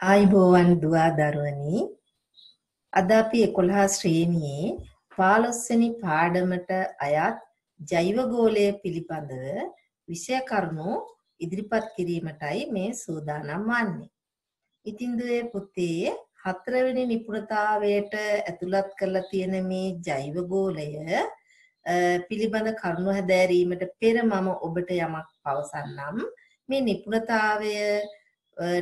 ආයිබෝවන් දුවා දරුවනි අද අපි 11 ශ්‍රේණියේ 15 වෙනි පාඩමට අයත් ජෛව ගෝලය පිළිබඳව විෂය කරුණු ඉදිරිපත් කිරීමටයි මේ සූදානම් වන්නේ. ඉතින් දුවේ පුතේ හතරවෙනි නිපුණතාවයට ඇතුළත් කරලා තියෙන මේ ජෛව ගෝලය පිළිබඳ කරුණු හැදෑරීමට පෙර මම ඔබට යමක් පවසන්නම්. මේ නිපුණතාවය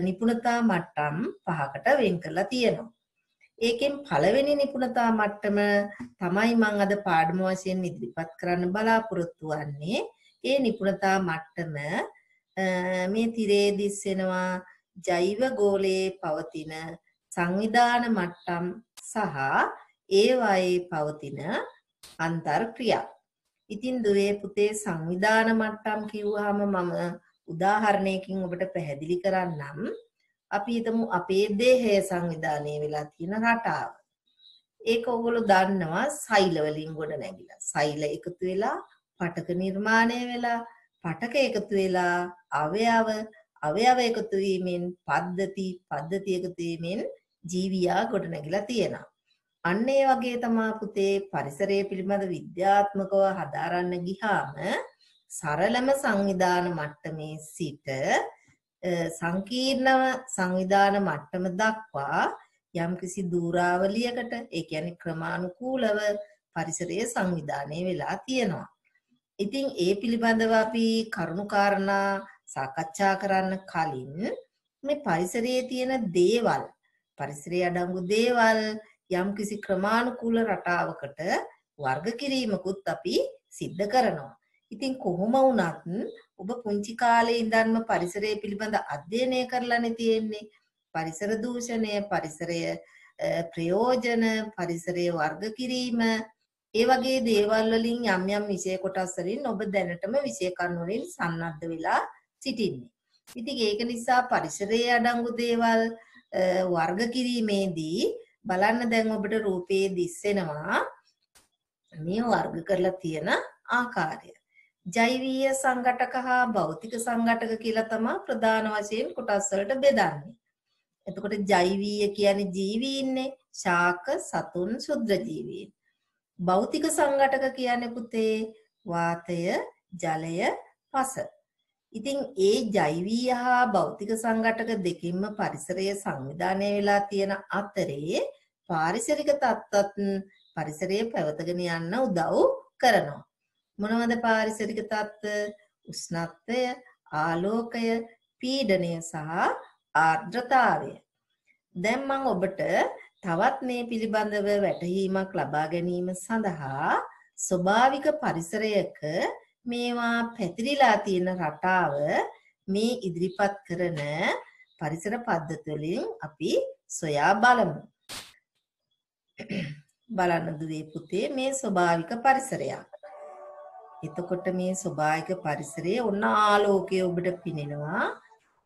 නිපුණතා මට්ටම් පහකට වෙන් කරලා තියෙනවා. ඒකෙන් පළවෙනි නිපුණතා මට්ටම තමයි මම අද පාඩම වශයෙන් ඉදිරිපත් කරන්න බලාපොරොත්තු වෙන්නේ. ඒ නිපුණතා මට්ටම මේ තිරේ දිස්සෙනවා ජෛව ගෝලයේ පවතින සංවිධාන මට්ටම් සහ ඒවායේ පවතින අන්තර්ක්‍රියා. ඉතින් දුවේ පුතේ සංවිධාන මට්ටම් කිව්වහම මම උදාහරණයකින් ඔබට පැහැදිලි කරන්නම් අපි හිතමු අපේ දේහය සංවිධානය වෙලා තියෙන රටාව. ඒක ඔයගොල්ලෝ දන්නවා සෛල වලින් ගොඩ නැගිලා. සෛල එකතු වෙලා පටක නිර්මාණය වෙලා පටක එකතු වෙලා අවයව අවයව එකතු වීමෙන් පද්ධති පද්ධති එකතු වීමෙන් ජීවියා ගොඩ නැගිලා තියෙනවා. අන්න ඒ වගේ තමා පුතේ පරිසරය පිළිබඳ විද්‍යාත්මකව හදාරන්න ගිහාම සරලම සංවිධාන මට්ටමේ සිට සංකීර්ණව සංවිධාන මට්ටම දක්වා යම්කිසි දූරාවලියකට ඒ කියන්නේ ක්‍රමානුකූලව පරිසරයේ සංවිධානය වෙලා තියෙනවා. ඉතින් ඒ පිළිබඳව අපි කරුණුකාරණා සාකච්ඡා කරන්න කලින් මේ පරිසරයේ තියෙන දේවල් පරිසරයේ අඩංගු දේවල් යම්කිසි ක්‍රමානුකූල රටාවකට වර්ග කිරීමකුත් අපි සිද්ධ කරනවා. ඉතින් කොහොම වුණත් ඔබ පුංචි කාලේ ඉඳන්ම පරිසරය පිළිබඳ අධ්‍යයනය කරලානේ තියෙන්නේ. පරිසර දූෂණය, පරිසරය ප්‍රයෝජන, පරිසරය වර්ග කිරීම, ඒ වගේ දේවල් වලින් යම් යම් විෂය කොටස් වලින් ඔබ දැනටම විෂය කරුණු වලින් සන්නද්ධ වෙලා සිටින්නේ. ඉතින් ඒක නිසා පරිසරයේ අඩංගු දේවල් වර්ග කිරීමේදී බලන්න දැන් ඔබට රූපයේ දිස්සෙනවා මේ වර්ග කරලා තියෙන ආකාරය. ජෛවීය සංඝටක හා භෞතික සංඝටක කියලා තමයි ප්‍රධාන වශයෙන් කොටස් වලට බෙදන්නේ. එතකොට ජෛවීය කියන්නේ ජීවීන්නේ, ශාක, සතුන්, ශුද්‍ර ජීවීන්. භෞතික සංඝටක කියන්නේ පුතේ වාතය, ජලය, පස. ඉතින් ඒ ජෛවීය හා භෞතික සංඝටක දෙකින්ම පරිසරය සංවිධානය වෙලා තියෙන අතරේ පාරිසරික තත්ත්වත් පරිසරය පැවතගෙන යන්න උදව් කරනවා. මොනවද පාරිසරික තත්ත්ව උෂ්ණත්වය ආලෝකය පීඩනය සහ ආර්ද්‍රතාවය දැන් මම ඔබට තවත් මේ පිළිබඳව වැටහීමක් ලබා ගැනීම සඳහා ස්වභාවික පරිසරයක මේවා පැතිරිලා තියෙන රටාව මේ ඉදිරිපත් කරන පරිසර පද්ධති වලින් අපි සොයා බලමු. බලන්න දුවේ පුතේ මේ ස්වභාවික පරිසරයක්. එතකොට මේ ස්වභාවික පරිසරයේ ඔන්න ආලෝකය ඔබට පිනෙනවා.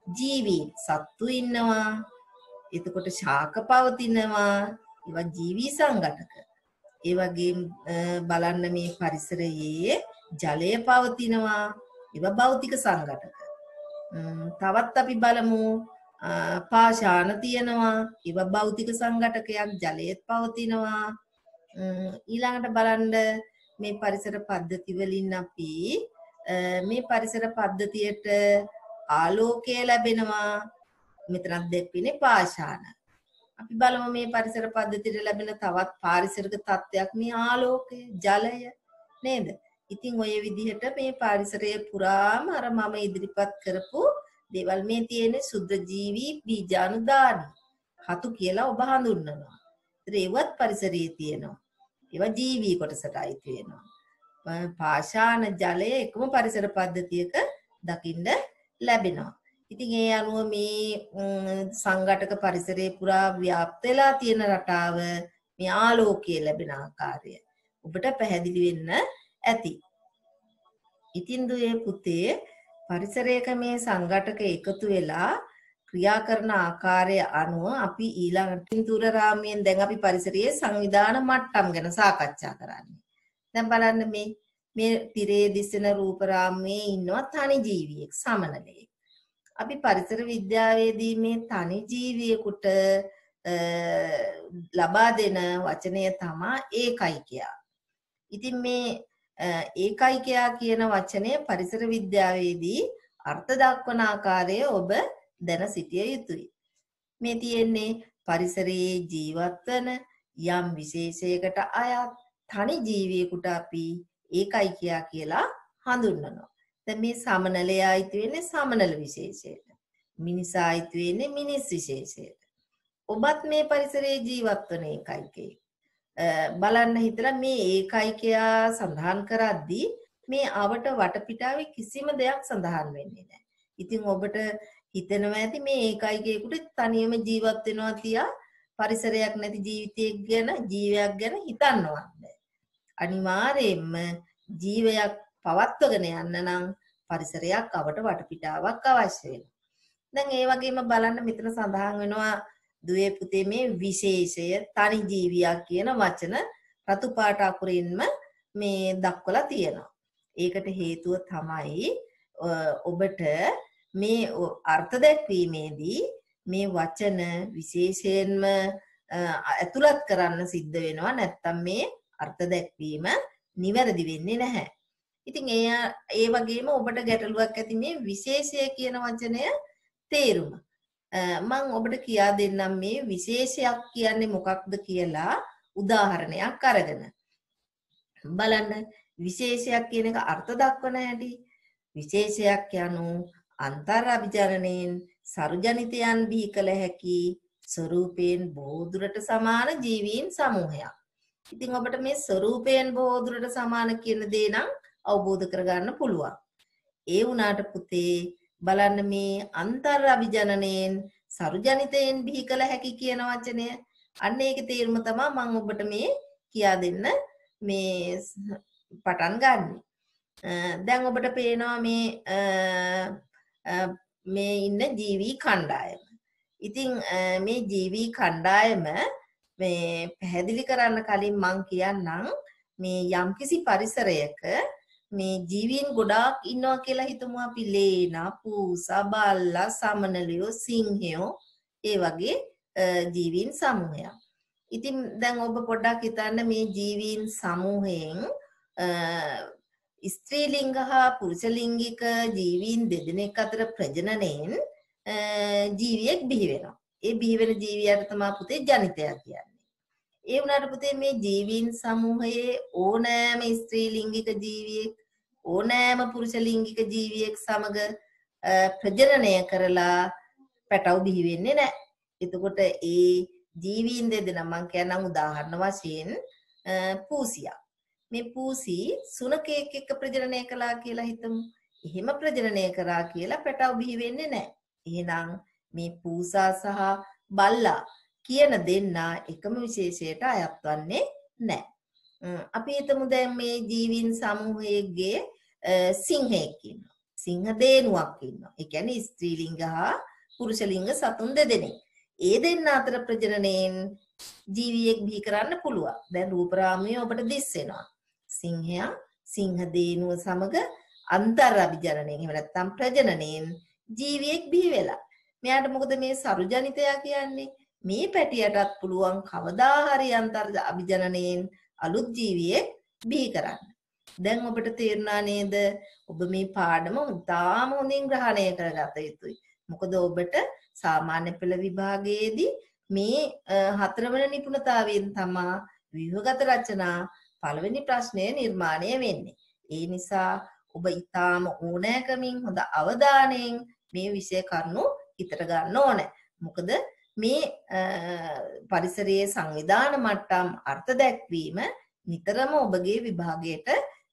ජීවීන් සත්තු ඉන්නවා. එතකොට ශාක පවතිනවා. ඒවා ජීවී සංඝටක. ඒ වගේම බලන්න මේ පරිසරයේ ජලය පවතිනවා. ඒවා භෞතික සංඝටක. තවත් අපි බලමු පාෂාණ තියෙනවා. ඒවා භෞතික සංඝටකයක් ජලයේත් පවතිනවා. ඊළඟට බලන්න මේ පරිසර පද්ධති වලින් අපි මේ පරිසර පද්ධතියට ආලෝකය ලැබෙනවා මෙතනත් දැක්වෙන්නේ පාෂාණ. අපි බලමු මේ පරිසර පද්ධතියට ලැබෙන තවත් පාරිසරික තත්ත්වයක් මේ ආලෝකය, ජලය නේද? ඉතින් ඔය විදිහට මේ පරිසරය පුරාම අර මම ඉදිරිපත් කරපු දේවල් මේ තියෙන සුද්ධ ජීවි බීජාණුදානි. හතු කියලා ඔබ හඳුන්වනවා. ඒවත් පරිසරයේ තියෙනවා. ඒවා ජීවී කොටසට අයිති වෙනවා. පාෂාණ ජලය එකම පරිසර පද්ධතියක දකින්න ලැබෙනවා. ඉතින් ඒ අනුව මේ සංඝටක පරිසරයේ පුරා ව්‍යාප්ත වෙලා තියෙන රටාව මේ ආලෝකයේ ලැබෙන ආකාරය ඔබට පැහැදිලි වෙන්න ඇති. ඉතින් දුවේ පුතේ පරිසරයක මේ සංඝටක එකතු වෙලා ක්‍රියා කරන ආකාරය අනුව අපි ඊළඟ පින්තූර රාමයෙන් දැන් අපි පරිසරයේ සංවිධාන මට්ටම් ගැන සාකච්ඡා කරන්නේ. දැන් බලන්න මේ මේ තිරේ දිස්සෙන රූප රාමයේ ඉන්නවා තනි ජීවියෙක් සමනලෙක්. අපි පරිසර විද්‍යාවේදී මේ තනි ජීවියෙකුට ලබා දෙන වචනය තමා ඒකයිකයා. ඉතින් මේ ඒකයිකයා කියන වචනය පරිසර විද්‍යාවේදී අර්ථ දක්වන ආකාරය ඔබ දැන සිටිය යුතුයි. මේ තියෙන්නේ පරිසරයේ ජීවත් වන යම් විශේෂයකට අයත් තනි ජීවියෙකුට අපි ඒකයිකයා කියලා හඳුන්වනවා. දැන් මේ සමනලයා අයිති වෙන්නේ සමනල විශේෂයට. මිනිසා අයිති වෙන්නේ මිනිස් විශේෂයට. ඔබත් මේ පරිසරයේ ජීවත් වන ඒකයිකයෙක්. බලන්න හිතලා මේ ඒකයිකයා සඳහන් කරද්දී මේ අවට වටපිටාවේ කිසිම දෙයක් සඳහන් වෙන්නේ නැහැ. ඉතින් ඔබට හිතෙනවා ඇති මේ ඒකයිකයෙකුට තනියම ජීවත් වෙනවා තියා පරිසරයක් නැති ජීවිතයක් ගැන ජීවයක් ගැන හිතන්නවත් අනිවාර්යයෙන්ම ජීවයක් පවත්වගෙන යන්න නම් පරිසරයක් අවට වටපිටාවක් අවශ්‍ය වෙනවා. දැන් ඒ වගේම බලන්න මෙතන සඳහන් වෙනවා දුවේ පුතේ මේ විශේෂය තනි ජීවියක් කියන වචන රතු පාට අකුරින්ම මේ දක්වලා තියෙනවා. ඒකට හේතුව තමයි ඔබට මේ අර්ථ දැක්වීමේදී මේ වචන විශේෂයෙන්ම ඇතුළත් කරන්න සිද්ධ වෙනවා නැත්තම් මේ අර්ථ දැක්වීම නිවැරදි වෙන්නේ නැහැ. ඉතින් ඒ ඒ වගේම ඔබට ගැටලුවක් ඇති මේ විශේෂය කියන වචනය තේරුම. මං ඔබට කියා දෙන්නම් මේ විශේෂයක් කියන්නේ මොකක්ද කියලා උදාහරණයක් අරගෙන. බලන්න විශේෂයක් කියන එක අර්ථ දක්වන හැටි විශේෂයක් යනු අන්තර් අභිජනනයෙන් සරුජනිතයන් බිහි කළ හැකි ස්වරූපයෙන් බොහෝ දුරට සමාන ජීවීන් සමූහයක්. ඉතින් ඔබට මේ ස්වරූපයෙන් බොහෝ දුරට සමාන කියන දේ නම් අවබෝධ කරගන්න පුළුවන්. ඒ වුණාට පුතේ බලන්න මේ අන්තර් අභිජනනයෙන් සරුජනිතයෙන් බිහි කළ හැකි කියන වචනය අන්න ඒකේ තේරුම තමයි මම ඔබට මේ කියා දෙන්න මේ පටන් ගන්න. දැන් ඔබට පේනවා මේ මේ ඉන්න ජීවී කණ්ඩායම. ඉතින් මේ ජීවී කණ්ඩායම මේ පැහැදිලි කරන්න කලින් මං කියන්නම් මේ යම්කිසි පරිසරයක මේ ජීවීන් ගොඩාක් ඉන්නවා කියලා හිතමු අපි ලේනා, පූසා, බල්ලා, සමනලියෝ, සිංහයෝ ඒ වගේ ජීවීන් සමූහයක්. ඉතින් දැන් ඔබ පොඩ්ඩක් හිතන්න මේ ජීවීන් සමූහයෙන් ස්ත්‍රීලිංග හා පුරුෂලිංගික ජීවීන් දෙදෙනෙක් අතර ප්‍රජනනයෙන් ජීවියෙක් බිහි වෙනවා. ඒ බිහි වෙන ජීවියට තමයි පුතේ ජනිතයා කියන්නේ. ඒ වුණාට පුතේ මේ ජීවීන් සමූහයේ ඕනෑම ස්ත්‍රීලිංගික ජීවියෙක් ඕනෑම පුරුෂලිංගික ජීවියෙක් සමග ප්‍රජනනය කරලා පැටව් බිහි වෙන්නේ නැහැ. එතකොට ඒ ජීවීන් දෙදෙනා මම කියන්නම් උදාහරණ වශයෙන් පූසියා. මේ පූසි සුනකයෙක් එක්ක ප්‍රජනනය කළා කියලා හිතමු. එහෙම ප්‍රජනනය කරා කියලා පැටව් බිහි වෙන්නේ නැහැ. එහෙනම් මේ පූසා සහ බල්ලා කියන දෙන්නා එකම විශේෂයට අයත් වන්නේ නැහැ. අපි හිතමු දැන් මේ ජීවීන් සමූහයේගේ සිංහෙක් ඉන්නවා. සිංහ දේනුවක් ඉන්නවා. ඒ කියන්නේ ස්ත්‍රීලිංග හා පුරුෂලිංග සතුන් දෙදෙනෙක්. ඒ දෙන්න අතර ප්‍රජනනයෙන් ජීවියෙක් බිහි කරන්න පුළුවන්. දැන් රූපරාමයේ ඔබට දිස් වෙනවා. සිංහයා සිංහ දේනුව සමග අන්තර් අභිජනනයෙන් එහෙම නැත්නම් ප්‍රජනනයෙන් ජීවියෙක් බිහි වෙලා. මෙයාට මොකද මේ සරුජනිතයා කියන්නේ? මේ පැටියටත් පුළුවන් කවදා හරි අන්තර් අභිජනනයෙන් අලුත් ජීවියෙක් බිහි කරන්න. දැන් ඔබට තේරුණා නේද? ඔබ මේ පාඩම උදාම හොඳින් ග්‍රහණය කරගත යුතුයි. මොකද ඔබට සාමාන්‍ය පෙළ විභාගයේදී මේ හතරවන නිපුණතාවයෙන් තමා ව්‍යුහගත රචනා පළවෙනි ප්‍රශ්නය නිර්මාණය වෙන්නේ. ඒ නිසා ඔබ ඊටාම ඕනෑකමින් හොඳ අවධානයෙන් මේ විෂය කරුණු හිතට ගන්න ඕනේ. මොකද මේ පරිසරයේ සංවිධාන මට්ටම් අර්ථ දැක්වීම නිතරම ඔබගේ විභාගයට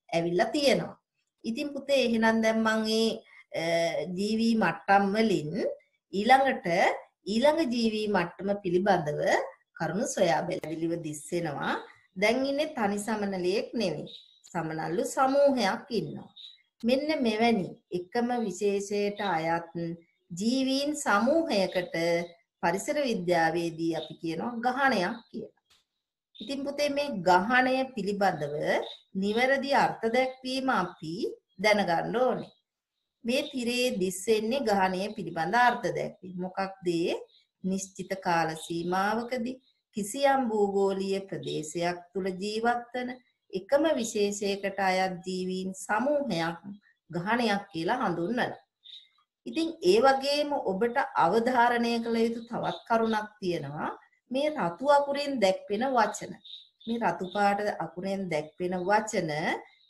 ඇවිල්ලා තියෙනවා. ඉතින් පුතේ එහෙනම් දැන් මම මේ ජීවි මට්ටම් වලින් ඊළඟට ඊළඟ ජීවි මට්ටම පිළිබඳව කරුණු සොයා බැලවිලිව දිස්සෙනවා. දැන් ඉන්නේ තනි සමනලයක් නෙවෙයි. සමනල්ලු සමූහයක් ඉන්නවා. මෙන්න මෙවැනි එකම විශේෂයට අයත් ජීවීන් සමූහයකට පරිසර විද්‍යාවේදී අපි කියනවා ගහණයක් කියලා. ඉතින් පුතේ මේ ගහණය පිළිබඳව නිවැරදි අර්ථ දැක්වීම අපි දැනගන්න ඕනේ. මේ තිරේ දිස්සෙන්නේ ගහණය පිළිබඳ අර්ථ දැක්වීම. මොකක්ද නිශ්චිත කාල සීමාවකදී කිසියම් භූගෝලීය ප්‍රදේශයක් තුල ජීවත් වන එකම විශේෂයකට අයත් ජීවීන් සමූහයක් ගහණයක් කියලා හඳුන්වනවා. ඉතින් ඒ වගේම ඔබට අවධාරණය කළ යුතු තවත් කරුණක් තියෙනවා මේ රතු අකුරෙන් දැක්වෙන වචන. මේ රතු පාට අකුරෙන් දැක්වෙන වචන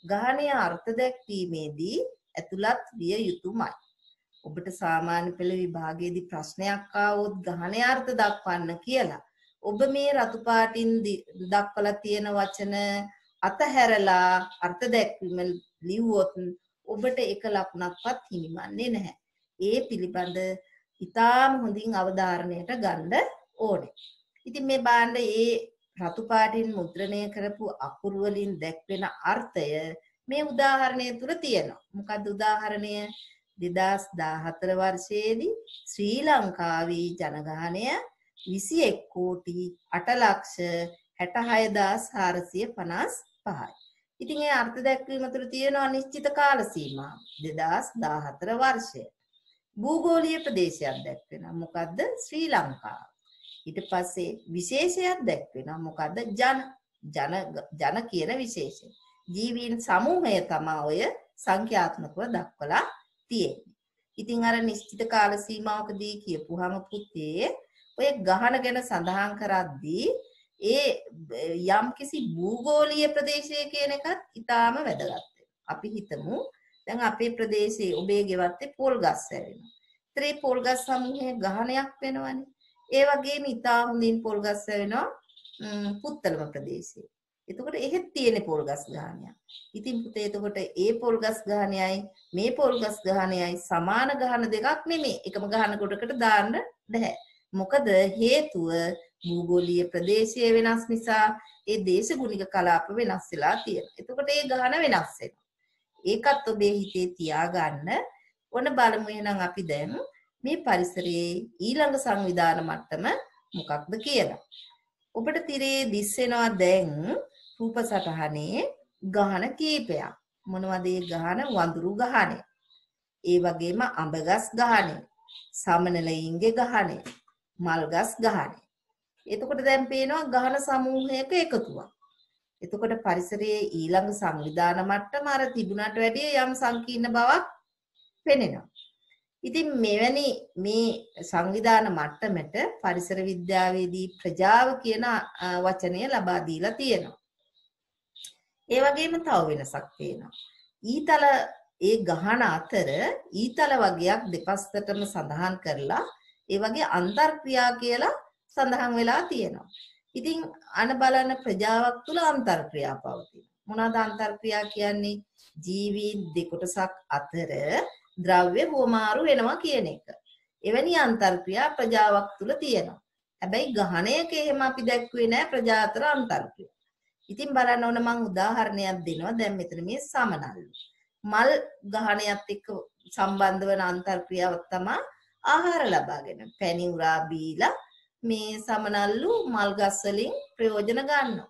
ගහණය අර්ථ දැක්වීමේදී ඇතුළත් විය යුතුමයි. ඔබට සාමාන්‍ය පෙළ විභාගයේදී ප්‍රශ්නයක් ආවොත් ගහණය අර්ථ දක්වන්න කියලා. ඔබ මේ රතු පාටින් දක්වලා තියෙන වචන අතහැරලා අර්ථ දැක්වීම ලිව්වොත් ඔබට එක ලකුණක්වත් හිමිවන්නේ නැහැ. ඒ පිළිබඳ ඉතාම හොඳින් අවධාරණයට ගන්න ඕනේ. ඉතින් මේ බාණ්ඩ ඒ රතු පාටින් මුද්‍රණය කරපු අකුරු වලින් දැක්වෙන අර්ථය මේ උදාහරණය තුල තියෙනවා. මොකද්ද උදාහරණය? 2014 වර්ෂයේදී ශ්‍රී ලංකාවේ ජනගහනය 21 කෝටි 8 ලක්ෂ 66455යි. ඉතින් ඒ අර්ථ දැක්වීම තුළ තියෙන අනිශ්චිත කාල සීමාව 2014 වර්ෂය. භූගෝලීය ප්‍රදේශයක් දැක්වෙනවා. මොකද්ද? ශ්‍රී ලංකාව. ඊට පස්සේ විශේෂයක් දැක්වෙනවා. මොකද්ද? ජන ජන ජන කියන විශේෂය. ජීවීන් සමූහය තමයි ඔය සංඛ්‍යාත්මකව දක්වලා තියෙන්නේ. ඉතින් අර නිශ්චිත කාල සීමාවකදී කියපුවාම පුතේ ඔය ගහන ගැන සඳහන් කරද්දී ඒ යම්කිසි භූගෝලීය ප්‍රදේශය කියන එකත් ඊටාම වැදගත් අපි හිතමු දැන් අපේ ප්‍රදේශයේ ඔබේ ගෙවත්තේ පොල් ගස් ඇවෙනවා. ත්‍රේ පොල් ගස් සමූහයේ ගහනයක් වෙනවනේ. ඒ වගේම ඊටා හොඳින් පොල් ගස් ඇවෙනවා පුත්තලම ප්‍රදේශයේ. එතකොට එහෙත් තියෙන පොල් ගස් ගහනයක්. ඉතින් පුතේ එතකොට ඒ පොල් ගස් ගහනයයි මේ පොල් ගස් ගහනයයි සමාන ගහන දෙකක් නෙමෙයි. එකම ගහන කොටකට දාන්න බෑ. මොකද හේතුව භූගෝලීය ප්‍රදේශය වෙනස් නිසා ඒ දේශගුණික කලාප වෙනස් වෙලා තියෙනවා. එතකොට ඒ ගහන වෙනස් වෙනවා. ඒකත් ඔබේ හිතේ තියාගන්න ඔන්න බලමු එහෙනම් අපි දැන් මේ පරිසරයේ ඊළඟ සංවිධාන මට්ටම මොකක්ද කියලා. ඔබට තිරේ දිස්සෙනවා දැන් රූප සටහනේ ගහන කීපයක්. මොනවද ඒ ගහන වඳුරු ගහණය. ඒ වගේම අඹගස් ගහණය. සමනලයින්ගේ ගහණය. මල්ගස් ගහණය. එතකොට දැන් පේනවා ගහන සමූහයක එකතුවක්. එතකොට පරිසරයේ ඊළඟ සංවිධාන මට්ටම අර තිබුණට වැඩිය යම් සංකීර්ණ බවක් පෙනෙනවා. ඉතින් මෙවැනි මේ සංවිධාන මට්ටමට පරිසර විද්‍යාවේදී ප්‍රජාව කියන වචනය ලබා දීලා තියෙනවා. ඒ වගේම තව වෙනසක් තියෙනවා. ඊතල ඒ ගහන අතර ඊතල වගයක් දෙපස්සටම සඳහන් කරලා ඒ වගේ අන්තර්ක්‍රියා කියලා සඳහන් වෙලා තියෙනවා. ඉතින් අන බලන ප්‍රජාවක් තුළ අන්තර්ක්‍රියා පවතින. මොනවාද අන්තර්ක්‍රියා කියන්නේ? ජීවීන් දෙකොටසක් අතර ද්‍රව්‍ය හුවමාරු වෙනවා කියන එක. එවැනි අන්තර්ක්‍රියා ප්‍රජාවක් තුළ තියෙනවා. හැබැයි ගහණයක එහෙම අපි දැක්ුවේ නෑ ප්‍රජා අතර අන්තර්ක්‍රියා. ඉතින් බලන්න ඕන මං උදාහරණයක් දෙනවා. දැන් මෙතන මේ සමනල්ලු. මල් ගහණයත් එක්ක සම්බන්ධ වන අන්තර්ක්‍රියාවක් තමයි ආහාර ලබා ගැනීම. පැණි උරා බීලා මේ සමනල්ලු මල් ගස් වලින් ප්‍රයෝජන ගන්නවා.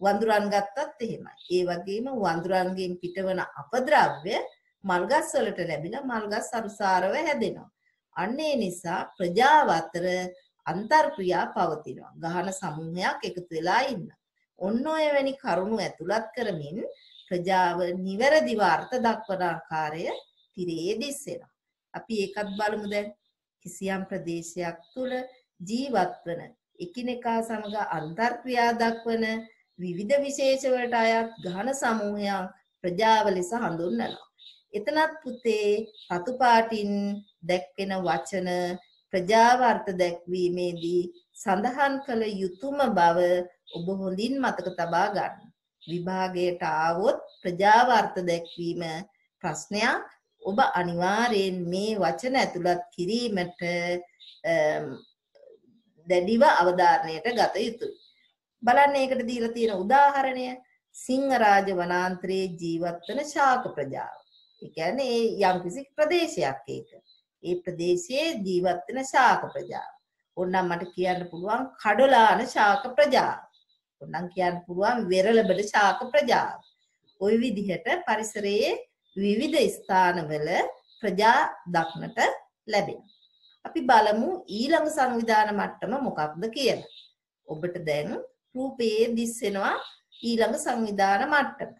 වඳුරන් ගත්තත් එහෙමයි. ඒ වගේම වඳුරන්ගෙන් පිටවන අපද්‍රව්‍ය මල්ගස් වලට ලැබිලා මල්ගස් අනුසාරව හැදෙනවා. අන්න ඒ නිසා ප්‍රජාව අතර අන්තර්ක්‍රියා පවතිනවා. ගහන සමූහයක් එකතු වෙලා ඉන්න. ඔන්න ඔය වැනි කරුණු ඇතුළත් කරමින් ප්‍රජාව නිවැරදිව අර්ථ දක්වන ආකාරය තිරේ දිස්සෙනවා. අපි ඒකත් බලමු දැන්. කිසියම් ප්‍රදේශයක් තුළ ජීවත් වන එකිනෙකා සමග අන්තර්ක්‍රියා දක්වන විවිධ විශේෂ වලට අයත් ඝන සමූහයක් ප්‍රජාව ලෙස හඳුන්වනවා. එතනත් පුතේ රතු පාටින් දැක්වෙන වචන ප්‍රජාව අර්ථ දැක්වීමේදී සඳහන් කළ යුතුයම බව ඔබ හොඳින් මතක තබා ගන්න. විභාගයට ආවොත් ප්‍රජාව අර්ථ දැක්වීම ප්‍රශ්නයක් ඔබ අනිවාර්යෙන් මේ වචන ඇතුළත් කිරීමට දැඩිව අවධාරණයට ගත යුතුයි. බලන්න ඒකට දීලා තියෙන උදාහරණය සිංහරාජ වනාන්තරයේ ජීවත් වන ශාක ප්‍රජාව. ඒ කියන්නේ ඒ යම්කිසි ප්‍රදේශයක් ඒක. ඒ ප්‍රදේශයේ ජීවත් වෙන ශාක ප්‍රජාව. ඕනනම් මට කියන්න පුළුවන් කඩලාන ශාක ප්‍රජාව. ඕනනම් කියන්න පුළුවන් වෙරළබඩ ශාක ප්‍රජාව. ওই විදිහට පරිසරයේ විවිධ ස්ථානවල ප්‍රජා දක්නට ලැබෙනවා. අපි බලමු ඊළඟ සංවිධාන මට්ටම මොකක්ද කියලා. ඔබට දැන් රූපයේ දිස්සෙනවා ඊළඟ සංවිධාන මට්ටම.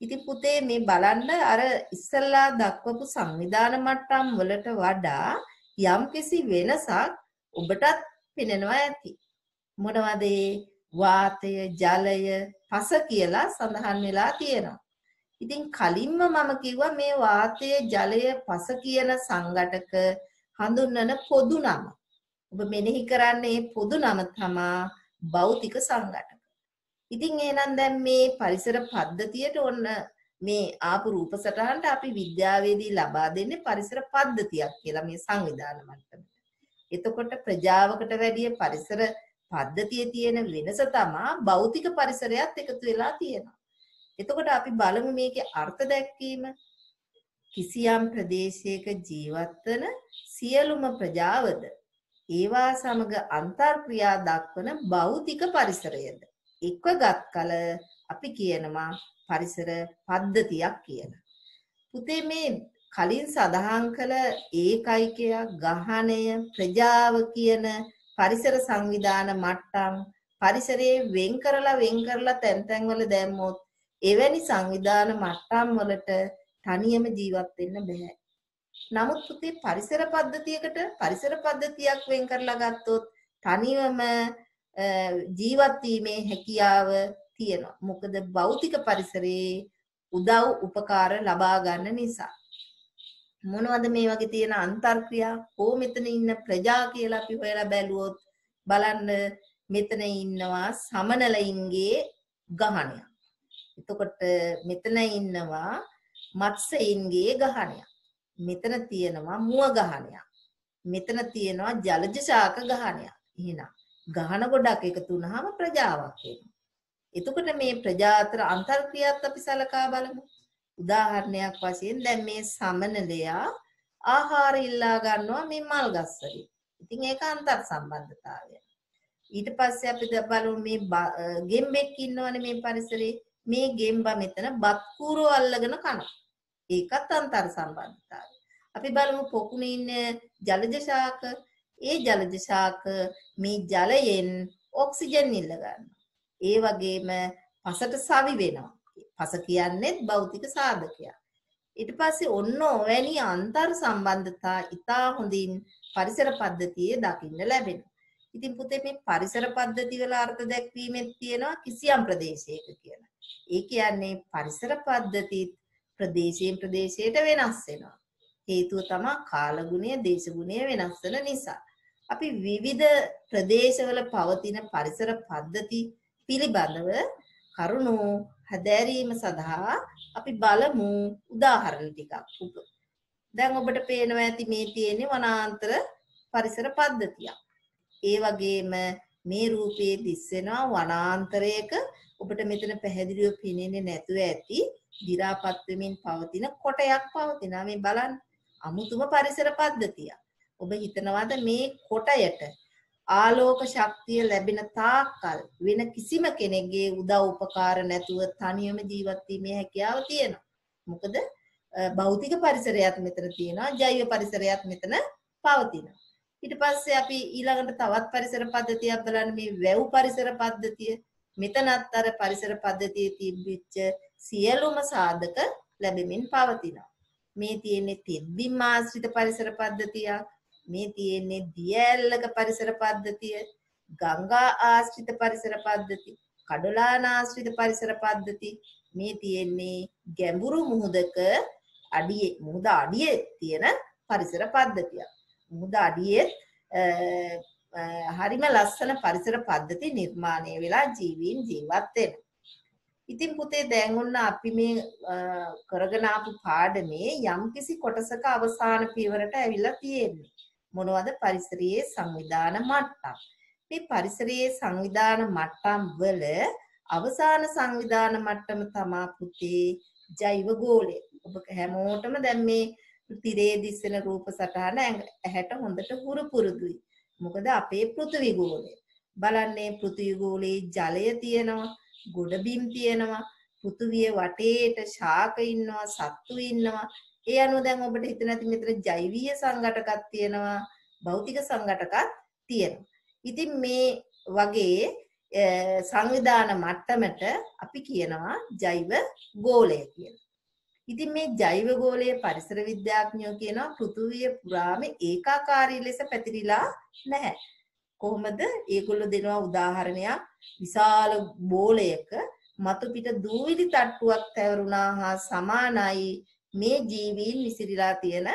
ඉතින් පුතේ මේ බලන්න අර ඉස්සල්ලා දක්වපු සංවිධාන මට්ටම් වලට වඩා යම්කිසි වෙනසක් ඔබටත් පෙනෙනවා ඇති. මොනවද වාතය, ජලය, පස කියලා සඳහන් වෙලා තියෙනවා. ඉතින් කලින්ම මම කිව්වා මේ වාතය, ජලය, පස කියන සංඝටක හඳුන්වන පොදු නම. ඔබ මෙනෙහි කරන්නේ පොදු නම තමා භෞතික සංඝටක. ඉතින් එහෙනම් දැන් මේ පරිසර පද්ධතියට ඔන්න මේ ආපු රූප සටහනට අපි විද්‍යාවේදී ලබා දෙන්නේ පරිසර පද්ධතියක් කියලා මේ සංවිධාන මට්ටමට. එතකොට ප්‍රජාවකට වැඩිය පරිසර පද්ධතියේ තියෙන වෙනස තමා භෞතික පරිසරයත් එකතු වෙලා තියෙනවා. එතකොට අපි බලමු මේකේ අර්ථ දැක්වීම. කිසියම් ප්‍රදේශයක ජීවත් වන සියලුම ප්‍රජාවද ඒවා සමග අන්තර්ක්‍රියා දක්වන භෞතික පරිසරයද එක්වගත් කල අපි කියනවා පරිසර පද්ධතියක් කියලා. පුතේ මේ කලින් සඳහන් කළ ඒකයිකයක් ගහණය ප්‍රජාව කියන පරිසර සංවිධාන මට්ටම් පරිසරයේ වෙන් කරලා වෙන් කරලා තැන් තැන්වල දැම්මොත් එවැනි සංවිධාන මට්ටම් වලට තනියම ජීවත් වෙන්න බෑ. නමුත් පුතේ පරිසර පද්ධතියකට පරිසර පද්ධතියක් වෙන් කරලා ගත්තොත් තනිවම ජීවත් වීමේ හැකියාව තියෙනවා. මොකද භෞතික පරිසරයේ උදව් උපකාර ලබා ගන්න නිසා. මොනවද මේ වගේ තියෙන අන්තර්ක්‍රියා? ඕ මෙතන ඉන්න ප්‍රජා කියලා අපි හොයලා බැලුවොත් බලන්න මෙතන ඉන්නවා සමනලයින්ගේ ගහණයක්. එතකොට මෙතන ඉන්නවා මත්ස්‍යයින්ගේ ගහණයක්. මෙතන තියෙනවා මුව ගහණයක්. මෙතන තියෙනවා ජලජ ශාක ගහණයක්. එහෙනම් ගහන ගොඩක් එකතු වුනහම ප්‍රජාවක් වෙනවා. එතකොට මේ ප්‍රජා අතර අන්තර්ක්‍රියාත් අපි සලකා බලමු. උදාහරණයක් වශයෙන් දැන් මේ සමනලයා ආහාර ඉල්ලා ගන්නවා මේ මල් ගස්වලින්. ඉතින් ඒක අන්තර් සම්බන්ධතාවය. ඊට පස්සේ අපි බලමු මේ ගෙම්බෙක් ඉන්නවනේ මේ පරිසරේ. මේ ගෙම්බා මෙතන බත් කූරෝ අල්ලගෙන කනවා. ඒකත් අන්තර් සම්බන්ධතාවය. අපි බලමු පොකුණේ ඉන්න ජලජ ශාක. ඒ ජලජ ශාක මේ ජලයෙන් ඔක්සිජන් ඉල්ල ගන්නවා. ඒ වගේම පසට සවි වෙනවා. පස කියන්නේත් භෞතික සාධකයක්. ඊට පස්සේ ඔන්න ඔවැනි අන්තර් සම්බන්ධතා ඉතා හොඳින් පරිසර පද්ධතියේ දකින්න ලැබෙනවා. ඉතින් පුතේ මේ පරිසර පද්ධති වල අර්ථ දැක්වීමෙත් තියෙනවා කිසියම් ප්‍රදේශයක කියලා. ඒ කියන්නේ පරිසර පද්ධති ප්‍රදේශයෙන් ප්‍රදේශයට වෙනස් වෙනවා. හේතුව තමයි කාලගුණය, දේශගුණය වෙනස් වෙන නිසා. අපි විවිධ ප්‍රදේශවල පවතින පරිසර පද්ධති පිළිබඳව කරුණු හැදෑරීම සඳහා අපි බලමු උදාහරණ ටිකක්. දැන් ඔබට පේනවා ඇති මේ තියෙන්නේ වනාන්තර පරිසර පද්ධතියක්. ඒ වගේම මේ රූපයේ දිස්සෙනවා වනාන්තරයක ඔබට මෙතන පැහැදිලිව පේන්නේ නැතුව ඇති දි รา පත් වෙමින් පවතින කොටයක් පවතිනවා මේ බලන්න අමුතුම පරිසර පද්ධතියක්. ඔබ හිතනවාද මේ කොටයට ආලෝක ශක්තිය ලැබෙන තාක්කල් වෙන කිසිම කෙනෙක්ගේ උදව් උපකාර නැතුව තනියම ජීවත් වීමේ හැකියාව තියෙනවා. මොකද භෞතික පරිසරයත් මෙතන තියෙනවා, ජෛව පරිසරයත් මෙතන පවතිනවා. ඊට පස්සේ අපි ඊළඟට තවත් පරිසර පද්ධතියක් බලන්න මේ වැව් පරිසර පද්ධතිය. මෙතනත් අර පරිසර පද්ධතියේ තිබිච්ච සියලුම සාධක ලැබෙමින් පවතිනවා. මේ තියෙන්නේ තිබ්බිම් ආශ්‍රිත පරිසර පද්ධතියක්. මේ තියෙන්නේ දිය ඇල්ලක පරිසර පද්ධතිය, ගංගා ආශ්‍රිත පරිසර පද්ධති, කඩොලාන ආශ්‍රිත පරිසර පද්ධති, මේ තියෙන්නේ ගැඹුරු මුහුදක අඩියේ මුහුද අඩියේ තියෙන පරිසර පද්ධතියක්. මුහුද අඩියේ හරිම ලස්සන පරිසර පද්ධති නිර්මාණය වෙලා ජීවීන් ජීවත් වෙනවා. ඉතින් පුතේ දැන් ඔන්න අපි මේ කරගෙන ආපු පාඩමේ යම්කිසි කොටසක අවසාන පියවරට ඇවිල්ලා තියෙන්නේ. මොනවද පරිසරයේ සංවිධාන මට්ටම්. මේ පරිසරයේ සංවිධාන මට්ටම් වල අවසාන සංවිධාන මට්ටම තමා පුතේ ජෛව ගෝලය. ඔබ හැමෝටම දැන් මේ තිරේ දිස්සෙන රූප සටහන ඇහැට හොඳට හුරු පුරුදුයි. මොකද අපේ පෘථිවි ගෝලය. බලන්නේ පෘථිවි ගෝලයේ ජලය තියෙනවා, ගොඩබිම් තියෙනවා, පෘථිවිය වටේට ශාක ඉන්නවා, සත්තු ඉන්නවා. ඒ අනුව දැන් ඔබට හිතෙන ඇති මෙතන ජෛවීය සංඝටකක් තියෙනවා භෞතික සංඝටකක් තියෙනවා. ඉතින් මේ වගේ සංවිධාන මට්ටමට අපි කියනවා ජෛව ගෝලය කියලා. ඉතින් මේ ජෛව ගෝලයේ පරිසර විද්‍යාඥයෝ කියනවා පෘථුවිය පුරාම ඒකාකාරී ලෙස පැතිරිලා නැහැ. කොහොමද? ඒගොල්ලෝ දෙනවා උදාහරණයක් විශාල බෝලයක මතු පිට දූවිලි තට්ටුවක් තැවරුණා හා සමානයි මේ ජීවීන් විසිරීලා තියෙන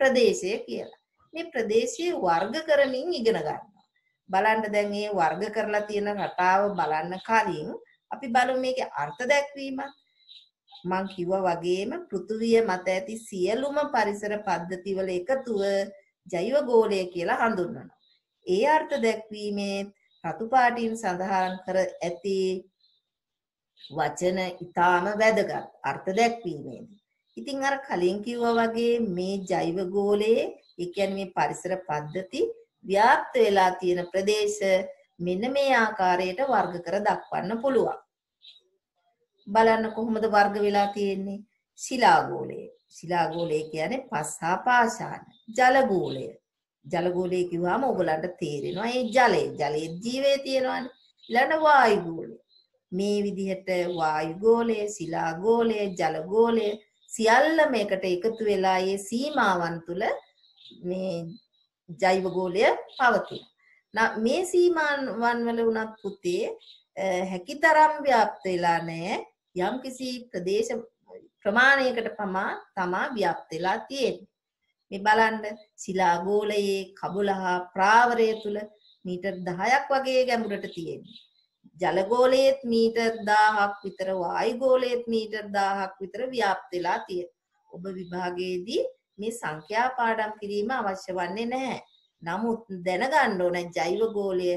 ප්‍රදේශය කියලා. මේ ප්‍රදේශයේ වර්ග කරමින් ඉගෙන ගන්නවා. බලන්න දැන් මේ වර්ග කරලා තියෙන රටාව බලන්න කලින් අපි බලමු මේකේ අර්ථ දැක්වීමක්. මං කිව්වා වගේම පෘථුවිය මත ඇති සියලුම පරිසර පද්ධතිවල එකතුව ජෛව ගෝලය කියලා හඳුන්වනවා. ඒ අර්ථ දැක්වීමේ රතු පාටින් සඳහන් කර ඇති වචන ඊටාම වැදගත් අර්ථ දැක්වීමේදී. ඉතින් අර කලින් කිව්වා වගේ මේ ජෛව ගෝලයේ ඒ කියන්නේ මේ පරිසර පද්ධති ව්‍යාප්ත වෙලා තියෙන ප්‍රදේශ මෙන්න මේ ආකාරයට වර්ග කර දක්වන්න පුළුවන්. බලන්න කොහොමද වර්ග වෙලා තියෙන්නේ? ශිලාගෝලය. ශිලාගෝලය කියන්නේ පස් හා පාෂාණ. ජලගෝලය. ජලගෝලය කිව්වම ඔයගලන්ට තේරෙනවා ඒ ජලය. ජලයේ ජීවය තියෙනවානේ. ඊළඟ වායුගෝලය. මේ විදිහට වායුගෝලය, ශිලාගෝලය, ජලගෝලය සියල්ල මේකට එකතු වෙලා ඒ සීමාවන් තුල මේ ජෛව ගෝලය පවතින. මේ සීමාවන් වල උනත් පුතේ හැකිතරම් ව්‍යාප්ත වෙලා නැහැ. යම්කිසි ප්‍රදේශ ප්‍රමාණයකට පමා තමා ව්‍යාප්ත වෙලා තියෙන්නේ. මේ බලන්න ශිලා ගෝලයේ කබුලහා ප්‍රාවරය තුල මීටර් 10ක් වගේ ගැඹුරට තියෙන්නේ. ජල ගෝලයේත් මීටර් 1000ක් විතර වායු ගෝලයේත් මීටර් 1000ක් විතර ව්‍යාප්ත වෙලා තියෙනවා. ඔබ විභාගයේදී මේ සංඛ්‍යා පාඩම් කිරීම අවශ්‍ය වන්නේ නැහැ. නමුත් දැනගන්න ඕන ජෛව ගෝලය,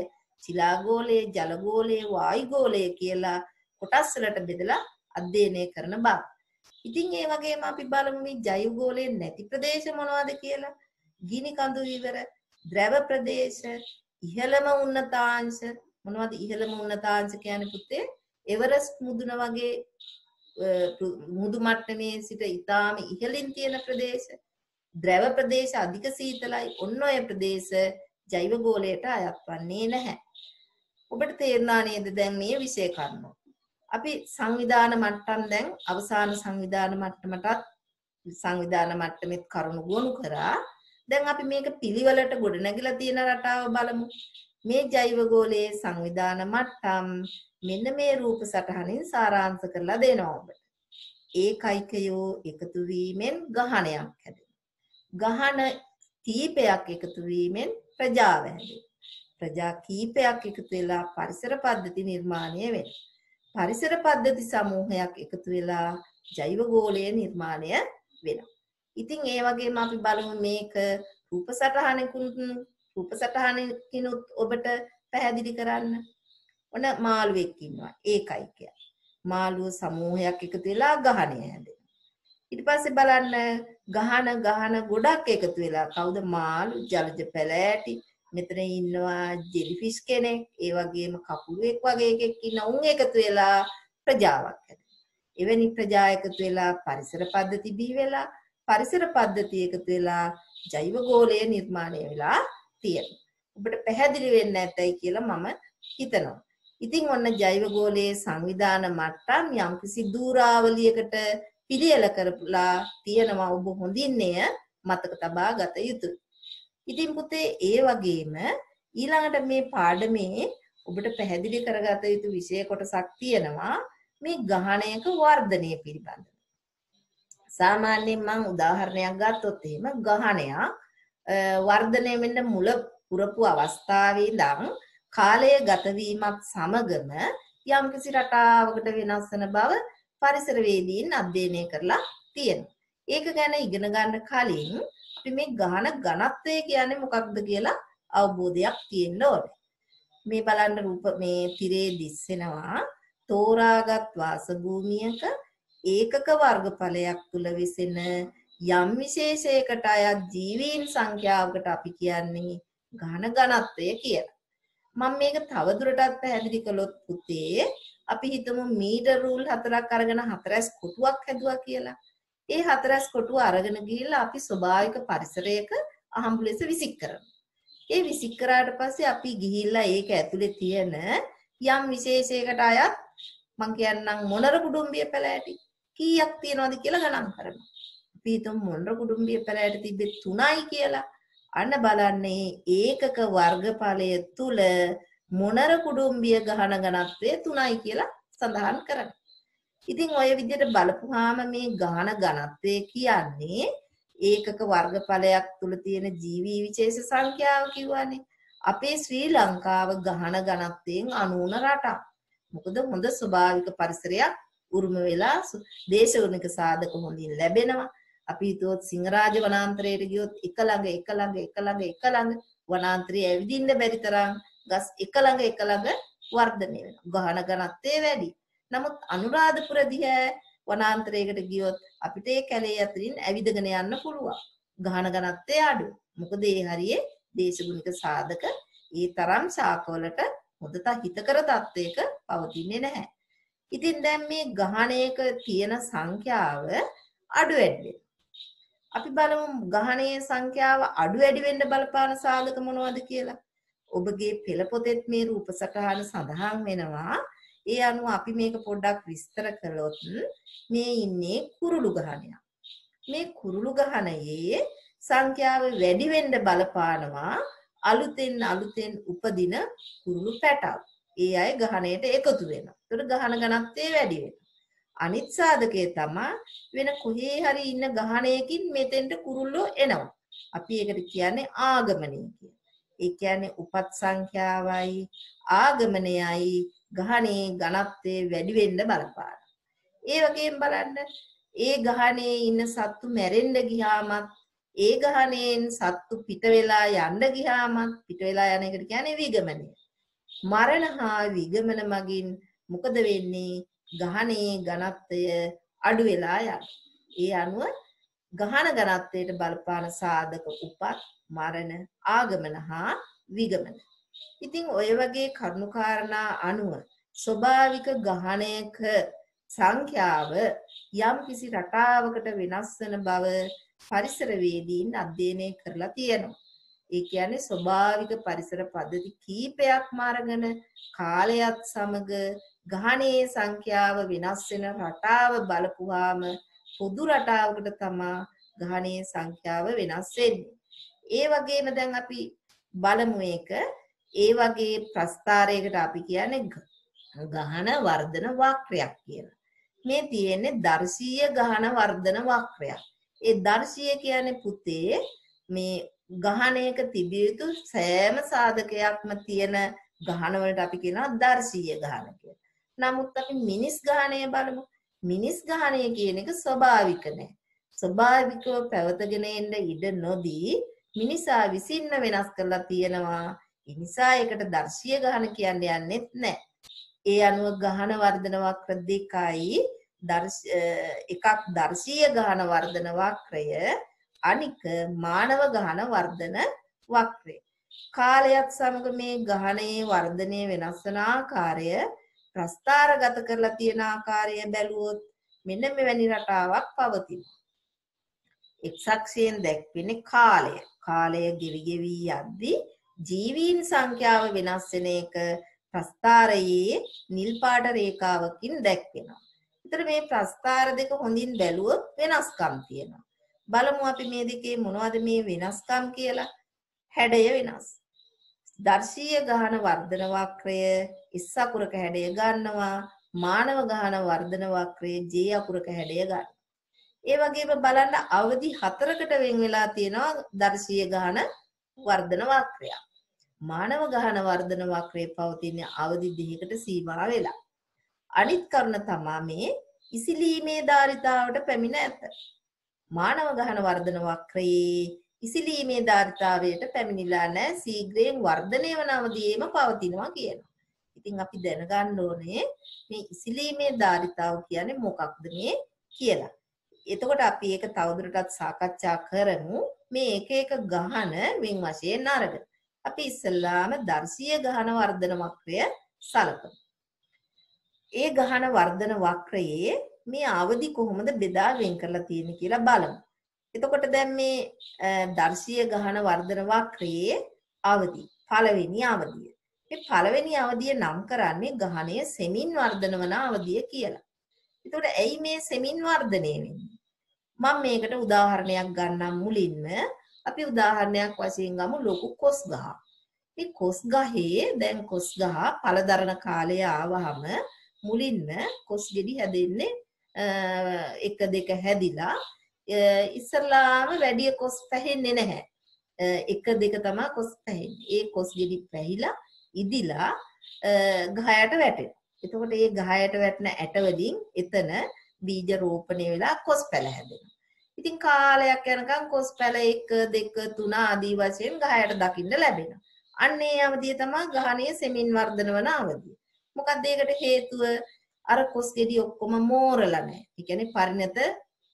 ශිලා ගෝලය, ජල ගෝලය, වායු ගෝලය කියලා කොටස් වලට බෙදලා අධ්‍යයනය කරන බව. ඉතින් ඒ වගේම අපි බලමු මේ ජෛව ගෝලයේ නැති ප්‍රදේශ මොනවද කියලා. ගිනි කඳු විවර, ද්‍රව ප්‍රදේශ, ඉහළම උන්නතාංශ මොනවද ඉහළම උන්නතාංශ කියන්නේ පුතේ? එවරස්ට් මුදුන වගේ මුහුදු මට්ටමේ සිට ඉතාම ඉහළින් තියෙන ප්‍රදේශ ද්‍රව ප්‍රදේශ අධික සීතලයි ඔන්න ඔය ප්‍රදේශ ජෛව ගෝලයට අයත් වන්නේ නැහැ. ඔබට තේරුණා නේද දැන් මේ විෂය කරුණු. අපි සංවිධාන මට්ටම් දැන් අවසාන සංවිධාන මට්ටමටත් සංවිධාන මට්ටමෙත් කරුණු ගොනු කරා. දැන් අපි මේක පිළිවෙලට ගොඩනැගිලා තියෙන රටාව බලමු. මේ ජෛව ගෝලයේ සංවිධාන මට්ටම් මෙන්න මේ රූප සටහනින් සාරාංශ කරලා දෙනවා ඔබට. ඒකයිකයෝ එකතු වීමෙන් ගහණයක් හැදෙනවා. ගහන කීපයක් එකතු වීමෙන් ප්‍රජාව හැදෙනවා. ප්‍රජා කීපයක් එකතු වෙලා පරිසර පද්ධති නිර්මාණය වෙනවා. පරිසර පද්ධති සමූහයක් එකතු වෙලා ජෛව ගෝලය නිර්මාණය වෙනවා. ඉතින් ඒ වගේම අපි බලමු මේක රූප සටහනකුත් රූප සටහනකිනුත් ඔබට පැහැදිලි කරන්න. ඔන්න මාළුවෙක් ඉන්නවා. ඒකයි කියන්නේ. මාළුව සමූහයක් එකතු වෙලා ගහණය හැදෙනවා. ඊට පස්සේ බලන්න ගහන ගහන ගොඩක් එකතු වෙලා කවුද මාළු ජලජ පැලෑටි මෙතන ඉන්නවා ජෙලිෆිෂ් කෙනෙක් ඒ වගේම කපුළුවෙක් වගේ එකෙක් ඉන්න උන් එකතු වෙලා ප්‍රජාවක් හැදෙනවා. එවැනි ප්‍රජා එකතු වෙලා පරිසර පද්ධති බිහි වෙලා පරිසර පද්ධති එකතු වෙලා ජෛව ගෝලය නිර්මාණය වෙලා තියෙනවා. ඔබට පැහැදිලි වෙන්නේ නැතයි කියලා මම හිතනවා. ඉතින් ඔන්න ජෛව ගෝලයේ සංවිධාන මට්ටම් යම්කිසි දූරාවලියකට පිළියෙල කරලා තියෙනවා ඔබ හොඳින් එය මතක තබා ගත යුතුයි. ඉතින් පුතේ ඒ වගේම ඊළඟට මේ පාඩමේ ඔබට පැහැදිලි කරගත යුතු විෂය කොටසක් තියෙනවා මේ ගහණයක වර්ධනය පිළිබඳව. සාමාන්‍යයෙන් මම උදාහරණයක් ගත්තොත් එහෙම ගහණයක් වර්ධනය වෙන්න මුල පුරපු අවස්ථාවේ ඉඳන් කාලය ගත වීමත් සමගම යම්කිසි රටාවකට වෙනස් වෙන බව පරිසරවේදීන් අධ්‍යයනය කරලා තියෙනවා. ඒක ගැන ඉගෙන ගන්න කලින් අපි මේ ගහන ඝනත්වය කියන්නේ මොකක්ද කියලා අවබෝධයක් තියෙන්න ඕනේ. මේ බලන්න රූප මේ තිරේ දිස්සෙනවා තෝරාගත් වාසභූමියක ඒකක වර්ගඵලයක් තුල විසෙන යම් විශේෂයකට අයත් ජීවීන් සංඛ්‍යාවකට අපි කියන්නේ ඝන ඝනත්වය කියලා. මම මේක තවදුරටත් පැහැදිලි කළොත් පුතේ අපි හිතමු මීටර් රූල් හතරක් අරගෙන හතරස් කොටුවක් හැදුවා කියලා. ඒ හතරස් කොටුව අරගෙන ගිහිල්ලා අපි ස්වභාවික පරිසරයක අහම්බු ලෙස විසික් කරනවා. ඒ විසික් කරාට පස්සේ අපි ගිහිල්ලා ඒක ඇතුලේ තියෙන යම් විශේෂයකට අයත් මං කියන්නම් මොනර කුඩුම්බිය පැලෑටි කීයක් තියෙනවද කියලා ගණන් කරනවා. අපි හිතමු මොනර කුඩුම්බිය පැලෑටි තිබ්බේ 3යි කියලා. අන්න බලන්නේ ඒකක වර්ගඵලය තුල මොනර කුඩුම්බිය ගහන ඝනත්වය 3යි කියලා සඳහන් කරනවා. ඉතින් ඔය විදිහට බලපුවාම මේ ගහන ඝනත්වය කියන්නේ ඒකක වර්ගඵලයක් තුල තියෙන ජීවී විශේෂ සංඛ්‍යාව කිව්වනේ. අපේ ශ්‍රී ලංකාව ගහන ඝනත්වයෙන් අනුන රටක්. මොකද හොඳ ස්වභාවික පරිසරයක් උරුම වෙලා දේශගුණික සාධක හොඳින් ලැබෙනවා. අපි හිතුවොත් සිංහරාජ වනාන්තරයට ගියොත් එක ළඟ එක ළඟ එක ළඟ එක ළඟ වනාන්තරය ඇවිදින්න බැරි තරම් ගස් එක ළඟ එක ළඟ වර්ධනය වෙනවා. ගහන ඝනත්වය වැඩි. නමුත් අනුරාධපුර දිහා වනාන්තරයකට ගියොත් අපිට ඒ කැලේ අතරින් ඇවිදගෙන යන්න පුළුවන්. ගහන ඝනත්වය අඩු. මොකද ඒ හරියේ දේශගුණික සාධක ඒ තරම් ශාකවලට හොඳට හිතකර තත්වයක පවතින්නේ නැහැ. ඉතින් දැන් මේ ගහණයක තියෙන සංඛ්‍යාව අඩු වැඩි අපි බලමු ගහණයේ සංඛ්‍යාව අඩු වැඩි වෙන්න බලපාන සාධක මොනවද කියලා. ඔබගේ පෙළ පොතෙත් මේ රූප සටහන සඳහන් වෙනවා. ඒ අනුව අපි මේක පොඩ්ඩක් විස්තර කළොත් මේ ඉන්නේ කුරුළු ගහණයක්. මේ කුරුළු ගහණයේ සංඛ්‍යාව වැඩි වෙන්න බලපානවා අලුතෙන් අලුතෙන් උපදින කුරුළු පැටව්. ඒ අය ගහණයට එකතු වෙනවා. ඒතර ගහන ඝනත්වය වැඩි වෙනවා. අනිත් සාධකය තමයි වෙන කොහේ හරි ඉන්න ගහණයකින් මෙතෙන්ට කුරුල්ලෝ එනවා. අපි ඒකට කියන්නේ ආගමනය කියලා. ඒ කියන්නේ උපත් සංඛ්‍යාවයි ආගමනයයි ගහණේ ඝනත්වයේ වැඩි වෙන්න බලපාන. ඒ වගේම බලන්න ඒ ගහණේ ඉන්න සත්තු මැරෙන්න ගියාමත් ඒ ගහණයෙන් සත්තු පිට වෙලා යන්න ගියාමත් පිට වෙලා යන එකට කියන්නේ විගමනය. මරණ හා විගමන මගින් මොකද වෙන්නේ? ගහණේ ඝනත්වය අඩු වෙලා යනවා. ඒ අනුව ගහන ඝනත්වයට බලපාන සාධක උපත් මරණ ආගමන හා විගමන. ඉතින් ඔය වගේ කරුණුකාරණා අනුව ස්වභාවික ගහණයක සංඛ්‍යාව යම් කිසි රටාවකට වෙනස් වෙන බව පරිසරවේදීන් අධ්‍යයනය කරලා තියෙනවා. ඒ කියන්නේ ස්වභාවික පරිසර පද්ධති කීපයක්ම අරගෙන කාලයත් සමග ගහණයේ සංඛ්‍යාව වෙනස් වෙන රටාව බලපුවාම පොදු රටාවකට තමා ගහණයේ සංඛ්‍යාව වෙනස් වෙන්නේ. ඒ වගේම දැන් අපි බලමු එක ඒ වගේ ප්‍රස්ථාරයකට අපි කියන්නේ ගහන වර්ධන වක්‍රයක් කියලා. මේ තියෙන්නේ දර්ශීය ගහන වර්ධන වක්‍රයක්. ඒ දර්ශීය කියන්නේ පුතේ මේ ගහණයක තිබිය යුතු සෑම සාධකයක්ම තියෙන ගහන වලට අපි කියනවා දර්ශීය ගහන කියලා. නමුත් අපි මිනිස් ගහණය බලමු. මිනිස් ගහණය කියන එක ස්වභාවික නෑ. ස්වභාවිකව පැවතගෙන එන්න ඉඩ නොදී මිනිසා විසින්ම වෙනස් කරලා තියෙනවා. ඒ නිසා ඒකට දර්ශීය ගහන කියන්න යන්නෙත් නෑ. ඒ අනුව ගහන වර්ධන වක්‍ර දෙකයි එකක් දර්ශීය ගහන වර්ධන වක්‍රය අනික මානව ගහන වර්ධන වක්‍රය. කාලයත් සමග මේ ගහනයේ වර්ධනය වෙනස් වන ආකාරය ප්‍රස්ථාරගත කරලා තියෙන ආකාරය බැලුවොත් මෙන්න මෙවැනි රටාවක් පවතිනවා. එක්සක්ෂයෙන් දැක්වෙන්නේ කාලය. කාලය ගෙවි ගෙවි යද්දී ජීවීන් සංඛ්‍යාව වෙනස් වෙන එක ප්‍රස්ථාරයේ නිල් පාට රේඛාවකින් දැක්වෙනවා. ඒතර මේ ප්‍රස්ථාර දෙක හොඳින් බැලුවොත් වෙනස්කම් තියෙනවා. බලමු අපි මේ දෙකේ මොනවද මේ වෙනස්කම් කියලා. හැඩය වෙනස්. දර්ශීය ගහන වර්ධන වක්‍රය S අකුරක හැඩය ගන්නවා. මානව ගහන වර්ධන වක්‍රය J අකුරක හැඩය ගන්නවා. ඒ වගේම බලන්න අවධි හතරකට වෙන් වෙලා තියෙනවා දර්ශීය ගහන වර්ධන වක්‍රයක්. මානව ගහන වර්ධන වක්‍රය පවතින අවධි දෙකකට සීමා වෙලා. අනිත් කරුණ තමා මේ ඉසිලීමේ ධාරිතාවට පැමිණ ඇත. මානව ගහන වර්ධන වක්‍රයේ ඉසිලීමේ ධාරිතාවයට පැමිණිලා නැහැ සීග්‍රයෙන් වර්ධනය වන අවධියේම පවතිනවා කියනවා. ඉතින් අපි දැනගන්න ඕනේ මේ ඉසිලීමේ ධාරිතාව කියන්නේ මොකක්ද මේ කියලා. එතකොට අපි ඒක තවදුරටත් සාකච්ඡා කරමු මේ එක එක ගහන වෙන් වශයෙන් අරගෙන. අපි ඉස්සල්ලාම දර්ශීය ගහන වර්ධන වක්‍රය සලකමු. ඒ ගහන වර්ධන වක්‍රයේ මේ අවදි කොහොමද බෙදා වෙන් කරලා තියෙන්නේ කියලා බලමු. එතකොට දැන් මේ දර්ශීය ගහන වර්ධන වක්‍රයේ අවදි පළවෙනි අවදිය. මේ පළවෙනි අවදිය නම් කරන්නේ ගහණය සෙමින් වර්ධන වන අවදිය කියලා. එතකොට ඇයි මේ සෙමින් වර්ධනය වෙන්නේ? මම මේකට උදාහරණයක් ගන්නම් මුලින්ම අපි උදාහරණයක් වශයෙන් ගමු ලොකු කොස් ගහ. මේ කොස් ගහේ දැන් කොස් ගහ පළදරන කාලය ආවහම මුලින්ම කොස් ගෙඩි හැදෙන්නේ එක දෙක හැදිලා ඉස්සරලාම වැඩි කොස් පැහෙන්නේ නැහැ. එක දෙක තමයි කොස් පැහෙන්නේ. ඒ කොස් ගෙඩි පැහිලා ඉදිලා ගහයට වැටෙනවා. එතකොට මේ ගහයට වැටෙන ඇට වලින් එතන බීජ රෝපණය වෙලා කොස් පැල හැදෙනවා. ඉතින් කාලයක් යනකම් කොස් පැල 1 2 3 ආදී වශයෙන් ගහයට දකින්න ලැබෙනවා. අන්න ඒ අවධිය තමයි ගහණයේ සෙමින් වර්ධන වන අවධිය. මොකක්ද ඒකට හේතුව? අර කොස් ගෙඩි ඔක්කොම මෝරලා නැහැ. ඒ කියන්නේ පරිණත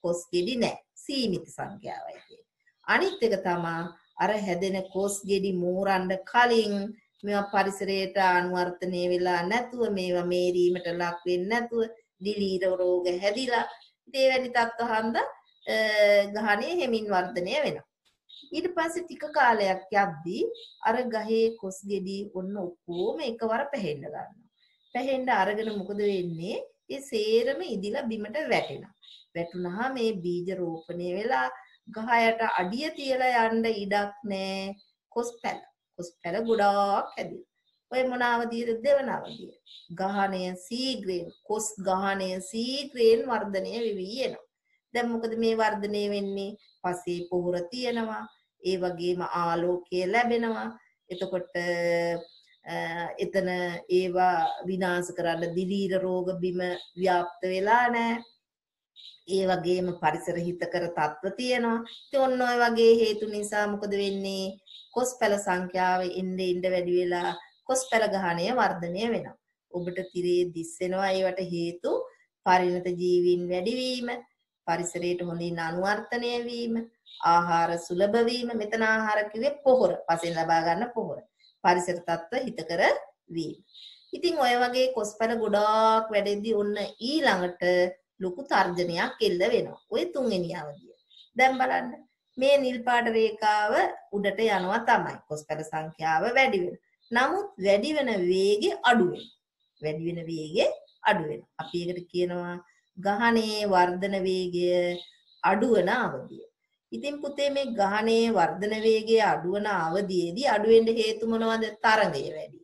කොස් ගෙඩි නැහැ. සීමිත සංඛ්‍යාවයි තියෙන්නේ. අනිත් එක තමයි අර හැදෙන කොස් ගෙඩි මෝරන්න කලින් මේවා පරිසරයට අනුවර්තනය වෙලා නැතුව මේවා මේරීමට ලක් වෙන්නේ නැතුව දිලීර රෝග හැදිලා ඒ වැනි තත්ත්ව හන්දා ගහනේ හෙමින් වර්ධනය වෙනවා. ඊට පස්සේ ටික කාලයක් යද්දී අර ගහේ කොස් ගෙඩි ඔන්න ඔක්කොම එකවර පැහෙන්න ගන්නවා. පැහෙන්න අරගෙන මොකද වෙන්නේ? ඒ සේරම ඉදිලා බිමට වැටෙනවා. වැටුනහම මේ බීජ රෝපණය වෙලා ගහයට අඩිය තියලා යන්න ඉඩක් නැහැ. කොස් පැල. කොස් පැල ගොඩාක් හැදිලා. ඔය මොන අවධියද දෙවන අවධිය. ගහණය සීග්‍රේන් කොස් ගහණය සීග්‍රේන් වර්ධනය වෙවි එනවා. දැන් මොකද මේ වර්ධනය වෙන්නේ? පසේ පොහොර තියෙනවා. ඒ වගේම ආලෝකය ලැබෙනවා. එතකොට එතන ඒවා විනාශ කරන්න දිලීර රෝග බිම ව්‍යාප්ත වෙලා නැහැ. ඒ වගේම පරිසර හිතකර තත්ත්ව තියෙනවා. ඉතින් ඔන්න ඔය වගේ හේතු නිසා මොකද වෙන්නේ? කොස් පැල සංඛ්‍යාව එන්න එන්න වැඩි වෙලා කොස් පැල ගහණය වර්ධනය වෙනවා. ඔබට තිරේ දිස්සෙනවා ඒවට හේතු පරිණත ජීවීන් වැඩිවීම, පරිසරයට හොඳින් අනුවර්තනය වීම, ආහාර සුලභ වීම. මෙතන ආහාර කිව්වේ පොහොර, පසෙන් ලබා ගන්න පොහොර. පරිසර තත්ත්ව හිතකර වීම. ඉතින් ඔය වගේ කොස්පැල ගොඩාක් වැඩෙද්දි ඔන්න ඊළඟට ලොකු තර්ජනයක් එල්ල වෙනවා. ඔය තුන්වෙනි අවධිය. දැන් බලන්න මේ නිල් පාට රේඛාව උඩට යනවා තමයි. කොස්පැල සංඛ්‍යාව වැඩි වෙනවා. නමුත් වැඩි වෙන වේගෙ අඩු වෙනවා. වැඩි වෙන වේගෙ අඩු වෙනවා. අපි ඒකට කියනවා ගහනේ වර්ධන වේගය අඩු වෙන අවධිය. ඉතින් පුතේ මේ ගහනේ වර්ධන වේගය අඩුවන අවධියේදී අඩු වෙන්න හේතු මොනවද? තරඟය වැඩි.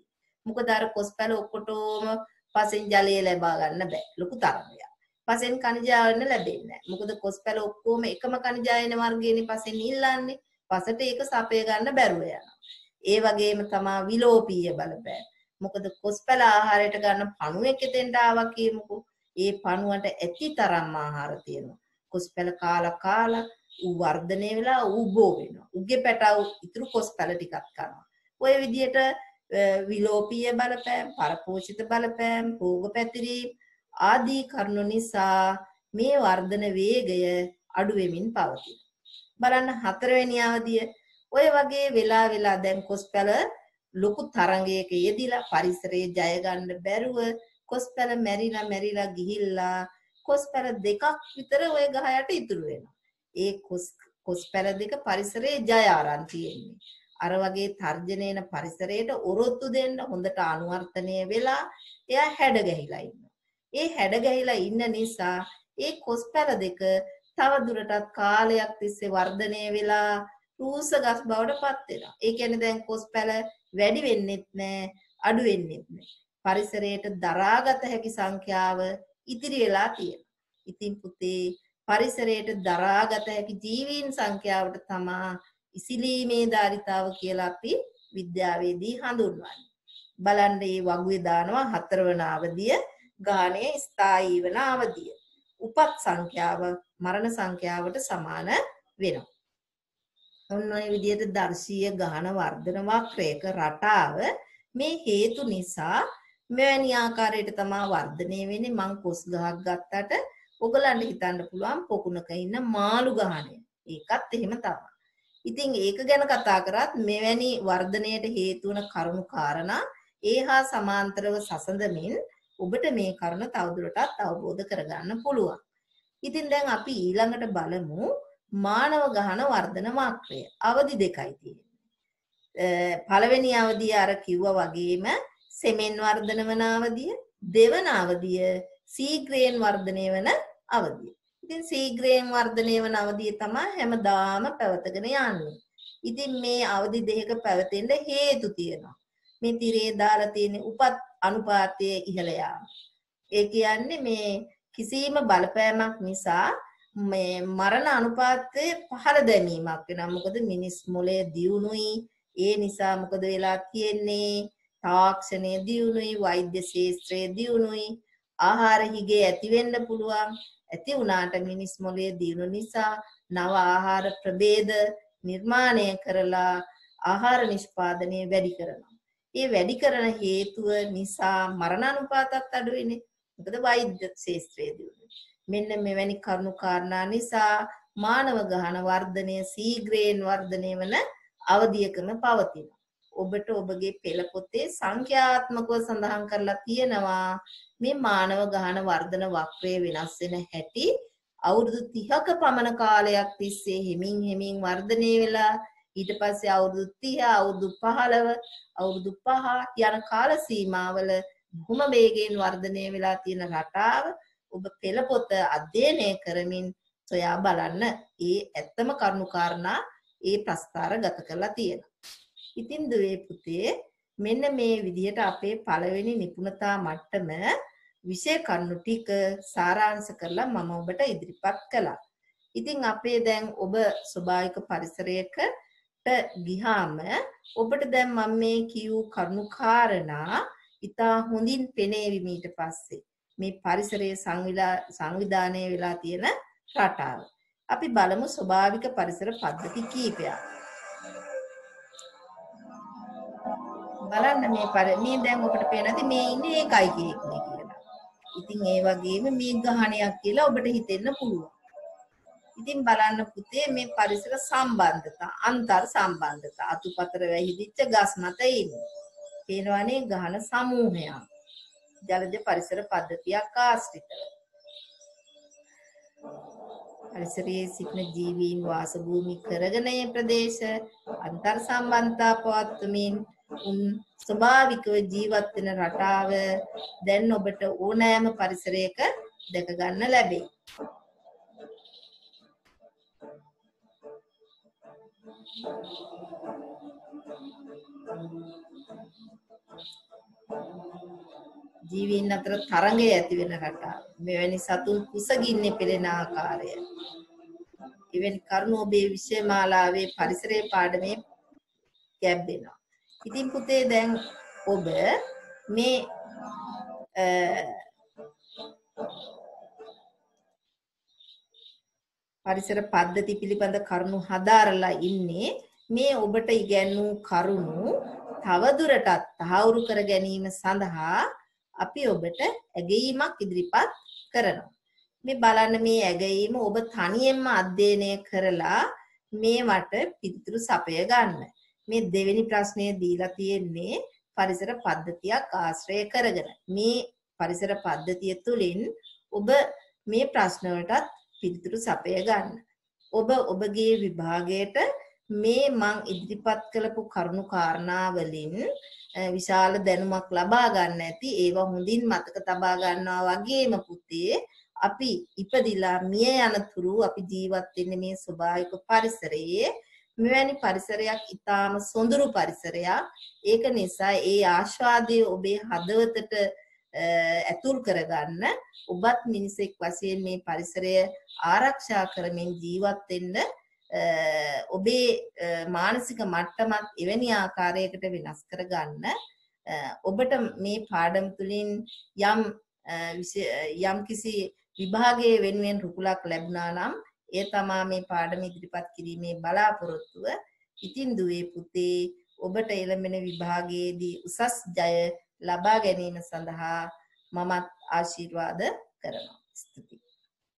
මොකද අර කොස්පැල ඔක්කොටම පසෙන් ජලය ලබා ගන්න බෑ. ලොකු තරඟයක්. පසෙන් කනිජායන ලැබෙන්නේ නැහැ. මොකද කොස්පැල ඔක්කොම එකම කනිජායන වර්ගයනේ පසෙන් ඉල්ලන්නේ. පසට ඒක සපය ගන්න බැරුව යනවා. ඒ වගේම තමා විලෝපීය බලපෑම. මොකද කොස්පැල ආහාරයට ගන්න පණුවෙක් එතෙන්ට ආවා කියමුකෝ. ඒ පණුවට ඇති තරම් ආහාර තියෙනවා. කොස්පැල කාලා කාලා ඌ වර්ධනය වෙලා ඌ බෝ වෙනවා. උගේ පැටව ඉතුරු කොස්පැල ටිකක් කනවා. ඔය විදිහට විලෝපීය බලපෑම්, පරපෝෂිත බලපෑම්, රෝග පැතිරීම ආදී කරුණු නිසා මේ වර්ධන වේගය අඩු වෙමින් පවතී. බලන්න හතරවෙනි අවධිය ඔය වගේ වෙලා වෙලා දැන් කොස්පැල ලොකු තරංගයක යෙදිලා පරිසරයේ ජය ගන්න බැරුව කොස්පැල මැරිලා මැරිලා ගිහිල්ලා කොස්පැල දෙකක් විතර ওই ගහයට ඉතුරු වෙනවා. ඒ කොස් කොස්පැල දෙක පරිසරයේ ජය ආරන් තියෙන්නේ. අර වගේ තර්ජනයන පරිසරයට ඔරොත්තු දෙන්න හොඳට අනුවර්තනය වෙලා එයා හැඩ ගැහිලා ඉන්නවා. ඒ හැඩ ගැහිලා ඉන්න නිසා ඒ කොස්පැල දෙක තව දුරටත් කාලයක් තිස්සේ වර්ධනය වෙලා රූස ගස් බවට පත් වෙනවා. ඒ කියන්නේ දැන් කොස්පැල වැඩි වෙන්නෙත් නෑ අඩු වෙන්නෙත් නෑ. පරිසරයට දරාගත හැකි සංඛ්‍යාව ඉතිරි වෙලා තියෙනවා. ඉතින් පුතේ පරිසරයට දරාගත හැකි ජීවීන් සංඛ්‍යාවට තමා ඉසිලීමේ ධාරිතාව කියලා අපි විද්‍යාවේදී හඳුන්වන්නේ. බලන්න මේ වගුවේ දානවා හතරවන අවධිය ගාණයේ ස්ථායී වන අවධිය. උපත් සංඛ්‍යාව මරණ සංඛ්‍යාවට සමාන වෙනවා. ඔන්න ඔය විදිහට දර්ශීය ගාන වර්ධන වක්‍රයක රටාව මේ හේතු නිසා මෙවැනි ආකාරයට තමා වර්ධනය වෙන්නේ මං කොස් ගහක් ගත්තට ඔගලන්ට හිතන්න පුළුවන් පොකුණක ඉන්න මාළු ගහණය. ඒකත් එහෙම තමයි. ඉතින් ඒක ගැන කතා කරත් මෙවැනි වර්ධනයට හේතු වන කරුණු කාරණා ඒහා සමාන්තරව සසඳමින් ඔබට මේ කරුණ තවදුරටත් අවබෝධ කරගන්න පුළුවන්. ඉතින් දැන් අපි ඊළඟට බලමු මානව ගහන වර්ධන මාත්‍රය. අවදි දෙකයි තියෙන්නේ. පළවෙනි අවධිය අර කිව්වා වගේම සෙමෙන් වර්ධන වන අවධිය, දෙවන අවධිය සීග්‍රයෙන් වර්ධනය වන අවධිය. ඉතින් සීග්‍රයෙන් වර්ධනය වන අවධිය තමයි හැමදාම පැවතගෙන යන්නේ. ඉතින් මේ අවධි දෙකක පැවතෙන්න හේතු තියෙනවා. මේ තිරේ දාලා තියෙන උපත් අනුපාතයේ ඉහළ යාම. ඒ කියන්නේ මේ කිසිම බලපෑමක් නිසා මේ මරණ අනුපාතය පහළ දැමීමක් වෙනවා. මොකද මිනිස් මොලේ දියුණුයි. ඒ නිසා මොකද වෙලා තියෙන්නේ? තාක්ෂණය දියුණුයි, වෛද්‍ය ශාස්ත්‍රය දියුණුයි. ආහාර හිගේ ඇති වෙන්න පුළුවන්. ඇති වුණාට මිනිස් මොලේ දියුණු නිසා නව ආහාර ප්‍රභේද නිර්මාණය කරලා ආහාර නිෂ්පාදනය වැඩි කරනවා. ඒ වැඩි කරන හේතුව නිසා මරණ අනුපාතත් අඩු වෙන්නේ. මොකද වෛද්‍ය ශාස්ත්‍රයේ දියුණුව. මෙන්න මෙවැනි කරුණු කාරණා නිසා මානව ගහන වර්ධනය සීග්‍රයෙන් වර්ධනය වන අවධියකම පවතිනවා. ඔබට ඔබගේ පෙළ පොතේ සංඛ්‍යාත්මකව සඳහන් කරලා තියෙනවා මේ මානව ගහන වර්ධන වක්‍රය වෙනස් වෙන හැටි අවුරුදු 30ක පමණ කාලයක් තිස්සේ හිමින් හිමින් වර්ධනය වෙලා ඊට පස්සේ අවුරුදු 30 අවුරුදු 15 අවුරුදු 5 යන කාල සීමාවල බොහොම වේගයෙන් වර්ධනය වෙලා තියෙන රටාව ඔබ පෙළ පොත අධ්‍යයනය කරමින් සොයා බලන්න ඒ ඇත්තම කරුණු කාරණා ඒ ප්‍රස්තාර ගත කරලා තියෙනවා. ඉතින් දුවේ පුතේ මෙන්න මේ විදිහට අපේ පළවෙනි නිපුණතා මට්ටම විෂය කරුණු ටික සාරාංශ කරලා මම ඔබට ඉදිරිපත් කළා. ඉතින් අපේ දැන් ඔබ ස්වභාවික පරිසරයකට ගිහාම ඔබට දැන් මම මේ කියූ කරුණු කාරණා ඉතා හොඳින් පෙනේවි ඊට පස්සේ. මේ පරිසරයේ සංවිධානය වෙලා තියෙන රටාව. අපි බලමු ස්වභාවික පරිසර පද්ධති කීපයක්. බලන්න මේ පර මේ දැන් ඔබට පේනද මේ ඉන්නේ ඒකයි කෙනෙක්නේ කියලා. ඉතින් ඒ වගේම මේ ගහණයක් කියලා ඔබට හිතෙන්න පුළුවන්. ඉතින් බලන්න පුතේ මේ පරිසර සම්බන්ධතා අන්තර් සම්බන්ධතා අතුපතර වැහිදිච්ච ගස් මත ඉන්නේ. පේනවනේ ගහන සමූහයක්. ජලජ පරිසර පද්ධතියක් ආශ්‍රිතව. පරිසරයේ සිටින ජීවීන් වාසභූමි කරගෙන ඒ ප්‍රදේශ අන්තර් සම්බන්ධතා පවත්වමින් උන් ස්වභාවිකව ජීවත් වෙන රටාව දැන් ඔබට ඕනෑම පරිසරයක දැක ගන්න ලැබේ. ජීවීන් අතර තරඟය ඇති වෙන රටා. මෙවැනි සතුන් කුසගින්නේ පෙළෙන ආකාරය. එවැනි කරුණු ඔබේ විෂය මාලාවේ පරිසරයේ පාඩමේ ගැබ්බෙනවා. ඉතින් පුතේ දැන් ඔබ මේ පරිසර පද්ධති පිළිබඳ කරුණු හදාරලා ඉන්නේ මේ ඔබට ඉගැන්වූ කරුණු තවදුරටත් තහවුරු කර ගැනීම සඳහා අපි ඔබට ඇගීමක් ඉදිරිපත් කරනවා. මේ බලන්න මේ ඇගීම ඔබ තනියෙන්ම අධ්‍යයනය කරලා මේවට පිළිතුරු සපය ගන්න. මේ දෙවෙනි ප්‍රශ්නය දීලා තියෙන්නේ පරිසර පද්ධතියක් ආශ්‍රය කරගෙන. මේ පරිසර පද්ධතිය තුළින් ඔබ මේ ප්‍රශ්න වලටත් පිළිතුරු සපය ගන්න. ඔබ ඔබගේ විභාගයට මේ මං ඉදිරිපත් කළපු කරුණු කාරණා වලින් විශාල දැනුමක් ලබා ගන්න ඇති ඒවා හොඳින් මතක තබා ගන්නවා වගේම පුතේ අපි ඉපදිලා මිය යනතුරු අපි ජීවත් වෙන්නේ මේ ස්වභාවික පරිසරයේ මෙවැනි පරිසරයක් ඊටාම සොඳුරු පරිසරයක්. ඒක නිසා ඒ ආස්වාදය ඔබේ හදවතට ඇතුල් කරගන්න ඔබත් මිනිසෙක් වශයෙන් මේ පරිසරය ආරක්ෂා කරමින් ජීවත් වෙන්න ඔබේ මානසික මට්ටමත් එවැනි ආකාරයකට වෙනස් කරගන්න. ඔබට මේ පාඩම් තුළින් යම් යම් කිසි විභාගයේ වෙනුවෙන් රුකුලක් ලැබුණා නම් ඒ තමා මේ පාඩම ඉදිරිපත් කිරීමේ බලාපොරොත්තුව ඉතින් දුවේ පුතේ ඔබට එළඹෙන විභාගයේදී උසස් ජය ලබා ගැනීම සඳහා මමත් ආශිර්වාද කරනවා. ස්තුතියි.